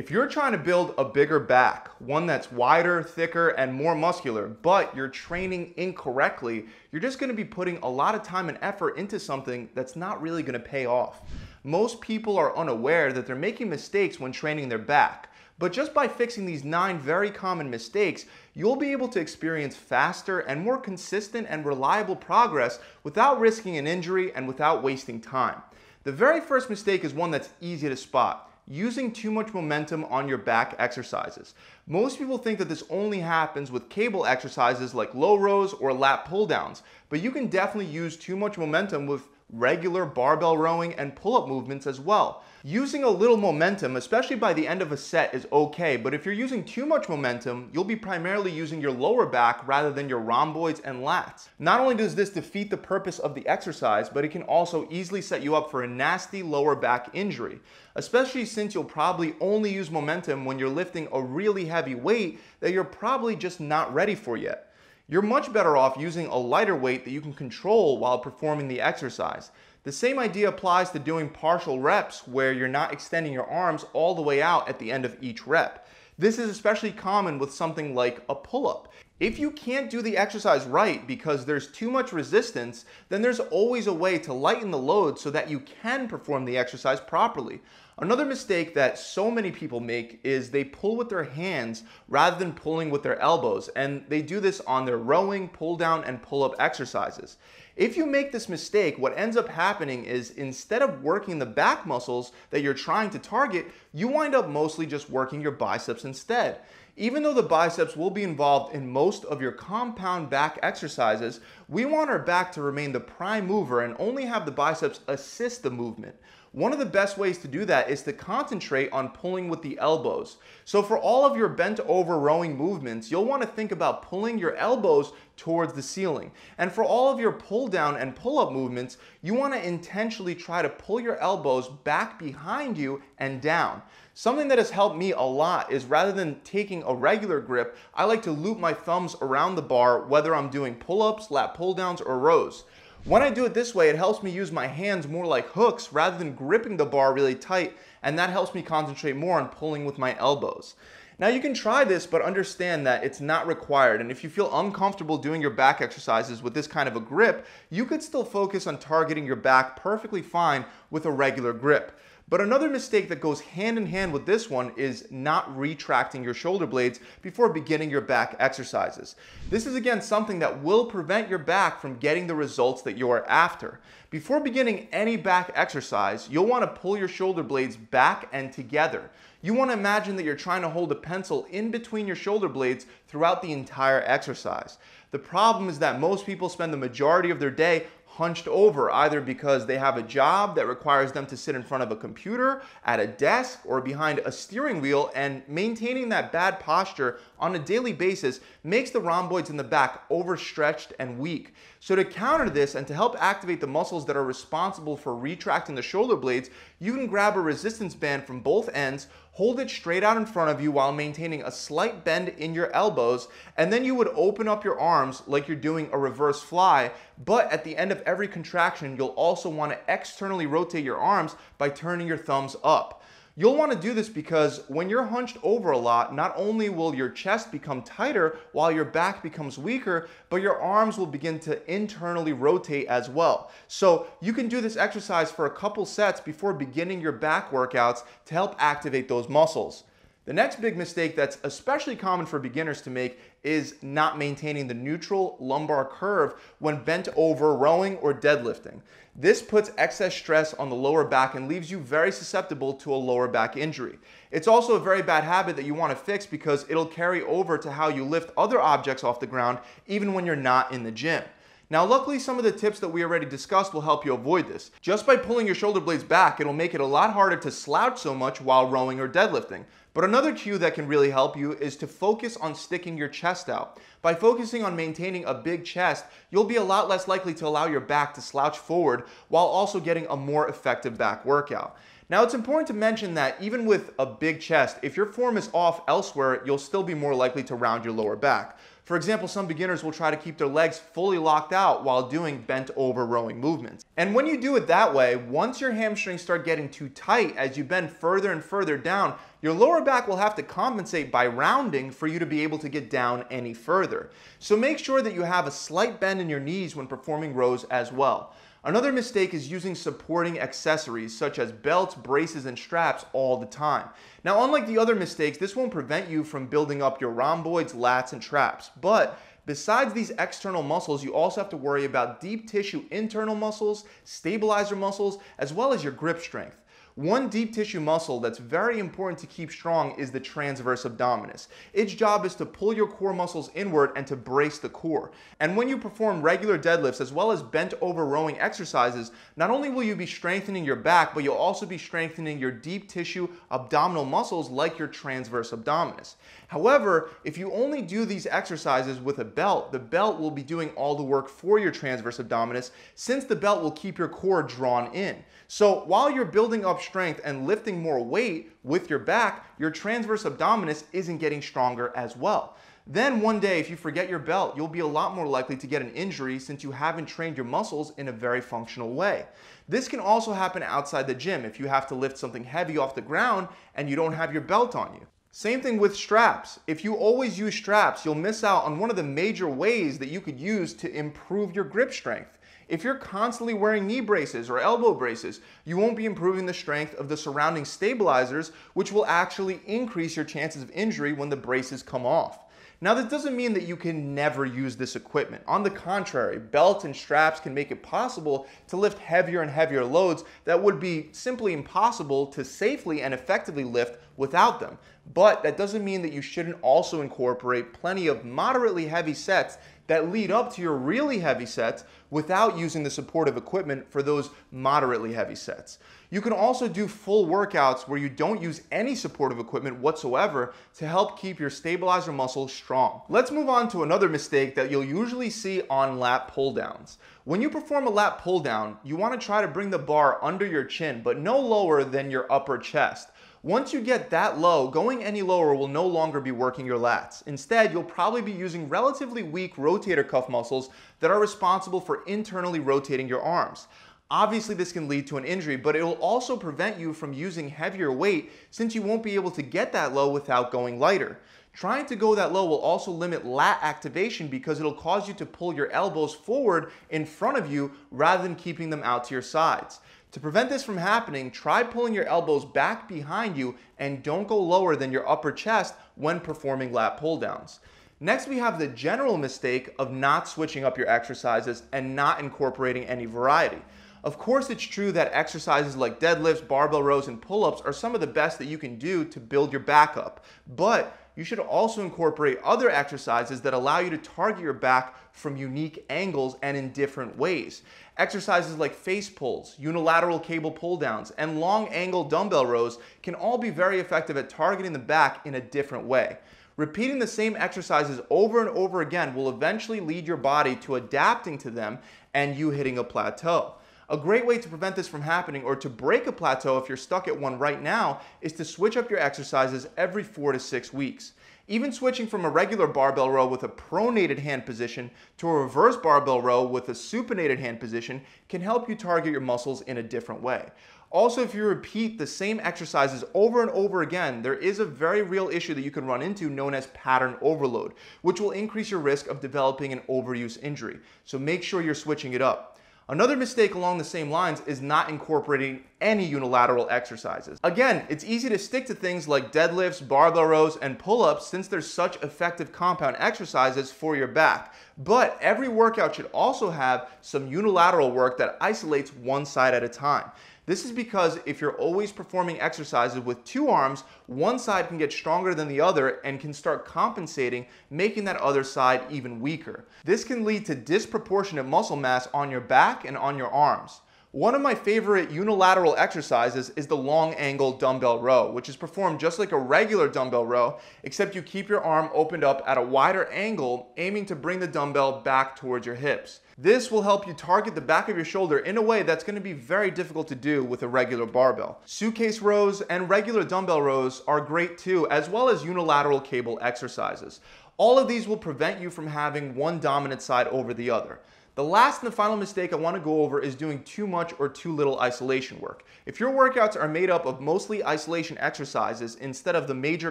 If you're trying to build a bigger back, one that's wider, thicker, and more muscular, but you're training incorrectly, you're just gonna be putting a lot of time and effort into something that's not really gonna pay off. Most people are unaware that they're making mistakes when training their back. But just by fixing these nine very common mistakes, you'll be able to experience faster and more consistent and reliable progress without risking an injury and without wasting time. The very first mistake is one that's easy to spot using too much momentum on your back exercises. Most people think that this only happens with cable exercises like low rows or lat pull downs, but you can definitely use too much momentum with regular barbell rowing and pull-up movements as well. Using a little momentum, especially by the end of a set, is okay, but if you're using too much momentum, you'll be primarily using your lower back rather than your rhomboids and lats. Not only does this defeat the purpose of the exercise, but it can also easily set you up for a nasty lower back injury, especially since you'll probably only use momentum when you're lifting a really heavy weight that you're probably just not ready for yet. You're much better off using a lighter weight that you can control while performing the exercise. The same idea applies to doing partial reps where you're not extending your arms all the way out at the end of each rep. This is especially common with something like a pull-up. If you can't do the exercise right because there's too much resistance, then there's always a way to lighten the load so that you can perform the exercise properly. Another mistake that so many people make is they pull with their hands rather than pulling with their elbows, and they do this on their rowing, pull down, and pull up exercises. If you make this mistake, what ends up happening is instead of working the back muscles that you're trying to target, you wind up mostly just working your biceps instead. Even though the biceps will be involved in most of your compound back exercises, we want our back to remain the prime mover and only have the biceps assist the movement. One of the best ways to do that is to concentrate on pulling with the elbows. So for all of your bent over rowing movements, you'll want to think about pulling your elbows towards the ceiling. And for all of your pull down and pull up movements, you want to intentionally try to pull your elbows back behind you and down. Something that has helped me a lot is rather than taking a regular grip, I like to loop my thumbs around the bar whether I'm doing pull-ups, lat pull downs, or rows. When I do it this way, it helps me use my hands more like hooks rather than gripping the bar really tight, and that helps me concentrate more on pulling with my elbows. Now you can try this, but understand that it's not required. And if you feel uncomfortable doing your back exercises with this kind of a grip, you could still focus on targeting your back perfectly fine with a regular grip. But another mistake that goes hand in hand with this one is not retracting your shoulder blades before beginning your back exercises. This is again something that will prevent your back from getting the results that you are after. Before beginning any back exercise, you'll want to pull your shoulder blades back and together. You want to imagine that you're trying to hold a pencil in between your shoulder blades throughout the entire exercise. The problem is that most people spend the majority of their day hunched over either because they have a job that requires them to sit in front of a computer, at a desk, or behind a steering wheel, and maintaining that bad posture on a daily basis makes the rhomboids in the back overstretched and weak. So to counter this and to help activate the muscles that are responsible for retracting the shoulder blades, you can grab a resistance band from both ends, hold it straight out in front of you while maintaining a slight bend in your elbows, and then you would open up your arms like you're doing a reverse fly, but at the end of every contraction, you'll also want to externally rotate your arms by turning your thumbs up. You'll want to do this because when you're hunched over a lot, not only will your chest become tighter while your back becomes weaker, but your arms will begin to internally rotate as well. So you can do this exercise for a couple sets before beginning your back workouts to help activate those muscles. The next big mistake that's especially common for beginners to make is not maintaining the neutral lumbar curve when bent over rowing or deadlifting. This puts excess stress on the lower back and leaves you very susceptible to a lower back injury. It's also a very bad habit that you want to fix because it'll carry over to how you lift other objects off the ground even when you're not in the gym. Now, luckily, some of the tips that we already discussed will help you avoid this. Just by pulling your shoulder blades back, it'll make it a lot harder to slouch so much while rowing or deadlifting. But another cue that can really help you is to focus on sticking your chest out. By focusing on maintaining a big chest, you'll be a lot less likely to allow your back to slouch forward while also getting a more effective back workout. Now, it's important to mention that even with a big chest, if your form is off elsewhere, you'll still be more likely to round your lower back. For example, some beginners will try to keep their legs fully locked out while doing bent over rowing movements. And when you do it that way, once your hamstrings start getting too tight as you bend further and further down, your lower back will have to compensate by rounding for you to be able to get down any further. So make sure that you have a slight bend in your knees when performing rows as well. Another mistake is using supporting accessories such as belts, braces, and straps all the time. Now, unlike the other mistakes, this won't prevent you from building up your rhomboids, lats, and traps, but Besides these external muscles, you also have to worry about deep tissue internal muscles, stabilizer muscles, as well as your grip strength. One deep tissue muscle that's very important to keep strong is the transverse abdominis. Its job is to pull your core muscles inward and to brace the core. And when you perform regular deadlifts as well as bent over rowing exercises, not only will you be strengthening your back, but you'll also be strengthening your deep tissue abdominal muscles like your transverse abdominis. However, if you only do these exercises with a belt, the belt will be doing all the work for your transverse abdominis since the belt will keep your core drawn in. So while you're building up strength and lifting more weight with your back, your transverse abdominis isn't getting stronger as well. Then one day, if you forget your belt, you'll be a lot more likely to get an injury since you haven't trained your muscles in a very functional way. This can also happen outside the gym if you have to lift something heavy off the ground and you don't have your belt on you. Same thing with straps. If you always use straps, you'll miss out on one of the major ways that you could use to improve your grip strength. If you're constantly wearing knee braces or elbow braces, you won't be improving the strength of the surrounding stabilizers, which will actually increase your chances of injury when the braces come off. Now, this doesn't mean that you can never use this equipment. On the contrary, belts and straps can make it possible to lift heavier and heavier loads that would be simply impossible to safely and effectively lift without them. But that doesn't mean that you shouldn't also incorporate plenty of moderately heavy sets that lead up to your really heavy sets without using the supportive equipment for those moderately heavy sets. You can also do full workouts where you don't use any supportive equipment whatsoever to help keep your stabilizer muscles strong. Let's move on to another mistake that you'll usually see on lat pull downs. When you perform a lat pull down, you want to try to bring the bar under your chin, but no lower than your upper chest. Once you get that low, going any lower will no longer be working your lats. Instead, you'll probably be using relatively weak rotator cuff muscles that are responsible for internally rotating your arms. Obviously, this can lead to an injury, but it will also prevent you from using heavier weight since you won't be able to get that low without going lighter. Trying to go that low will also limit lat activation because it'll cause you to pull your elbows forward in front of you rather than keeping them out to your sides. To prevent this from happening, try pulling your elbows back behind you and don't go lower than your upper chest when performing lat pull downs. Next, we have the general mistake of not switching up your exercises and not incorporating any variety. Of course, it's true that exercises like deadlifts, barbell rows, and pull ups are some of the best that you can do to build your back up. But you should also incorporate other exercises that allow you to target your back from unique angles and in different ways. Exercises like face pulls, unilateral cable pull downs, and long angle dumbbell rows can all be very effective at targeting the back in a different way. Repeating the same exercises over and over again will eventually lead your body to adapting to them and you hitting a plateau. A great way to prevent this from happening or to break a plateau if you're stuck at one right now is to switch up your exercises every four to six weeks. Even switching from a regular barbell row with a pronated hand position to a reverse barbell row with a supinated hand position can help you target your muscles in a different way. Also, if you repeat the same exercises over and over again, there is a very real issue that you can run into known as pattern overload, which will increase your risk of developing an overuse injury. So make sure you're switching it up. Another mistake along the same lines is not incorporating any unilateral exercises. Again, it's easy to stick to things like deadlifts, barbell rows, and pull-ups since they're such effective compound exercises for your back. But every workout should also have some unilateral work that isolates one side at a time. This is because if you're always performing exercises with two arms, one side can get stronger than the other and can start compensating, making that other side even weaker. This can lead to disproportionate muscle mass on your back and on your arms. One of my favorite unilateral exercises is the long angle dumbbell row, which is performed just like a regular dumbbell row, except you keep your arm opened up at a wider angle, aiming to bring the dumbbell back towards your hips. This will help you target the back of your shoulder in a way that's gonna be very difficult to do with a regular barbell. Suitcase rows and regular dumbbell rows are great too, as well as unilateral cable exercises. All of these will prevent you from having one dominant side over the other. The last and the final mistake I want to go over is doing too much or too little isolation work. If your workouts are made up of mostly isolation exercises instead of the major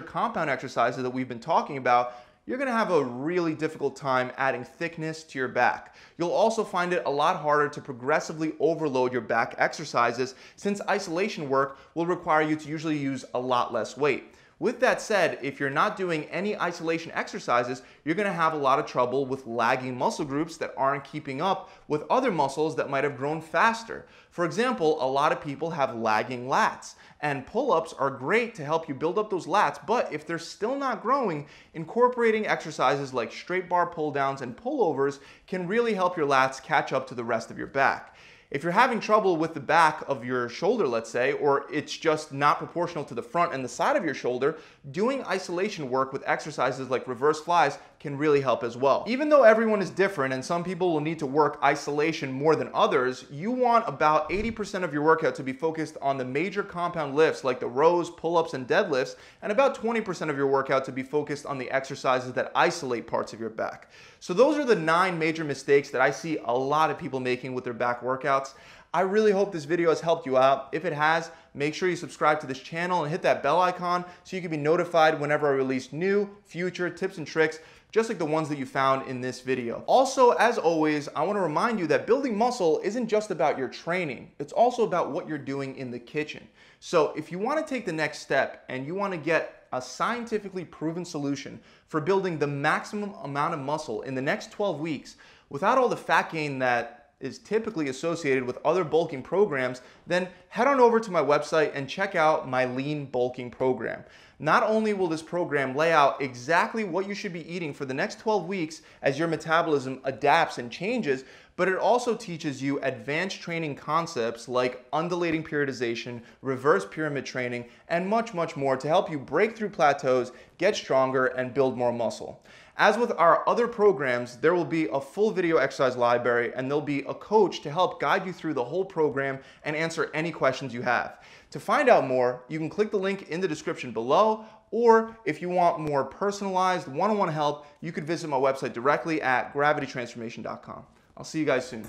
compound exercises that we've been talking about, you're gonna have a really difficult time adding thickness to your back. You'll also find it a lot harder to progressively overload your back exercises since isolation work will require you to usually use a lot less weight. With that said, if you're not doing any isolation exercises, you're gonna have a lot of trouble with lagging muscle groups that aren't keeping up with other muscles that might have grown faster. For example, a lot of people have lagging lats, and pull-ups are great to help you build up those lats, but if they're still not growing, incorporating exercises like straight bar pull downs and pullovers can really help your lats catch up to the rest of your back. If you're having trouble with the back of your shoulder, let's say, or it's just not proportional to the front and the side of your shoulder, doing isolation work with exercises like reverse flies can really help as well. Even though everyone is different and some people will need to work isolation more than others, you want about 80% of your workout to be focused on the major compound lifts like the rows, pull-ups, and deadlifts, and about 20% of your workout to be focused on the exercises that isolate parts of your back. So those are the nine major mistakes that I see a lot of people making with their back workouts. I really hope this video has helped you out. If it has, make sure you subscribe to this channel and hit that bell icon so you can be notified whenever I release new, future tips and tricks just like the ones that you found in this video. Also, as always, I wanna remind you that building muscle isn't just about your training, it's also about what you're doing in the kitchen. So if you wanna take the next step and you wanna get a scientifically proven solution for building the maximum amount of muscle in the next 12 weeks without all the fat gain that is typically associated with other bulking programs, then head on over to my website and check out my lean bulking program. Not only will this program lay out exactly what you should be eating for the next 12 weeks as your metabolism adapts and changes, but it also teaches you advanced training concepts like undulating periodization, reverse pyramid training, and much, much more to help you break through plateaus, get stronger, and build more muscle. As with our other programs, there will be a full video exercise library and there'll be a coach to help guide you through the whole program and answer any questions you have. To find out more, you can click the link in the description below, or if you want more personalized one-on-one help, you could visit my website directly at gravitytransformation.com. I'll see you guys soon.